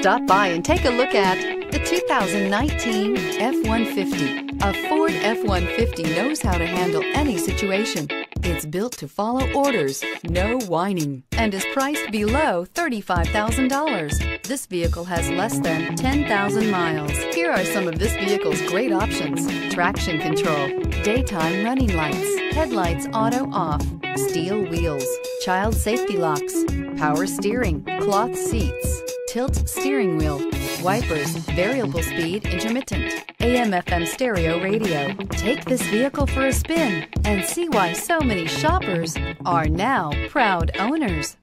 Stop by and take a look at the 2019 F-150. A Ford F-150 knows how to handle any situation. It's built to follow orders, no whining, and is priced below $35,000. This vehicle has less than 10,000 miles. Here are some of this vehicle's great options. Traction control, daytime running lights, headlights auto off, steel wheels, child safety locks, power steering, cloth seats, tilt steering wheel, wipers, variable speed intermittent, AM FM stereo radio. Take this vehicle for a spin and see why so many shoppers are now proud owners.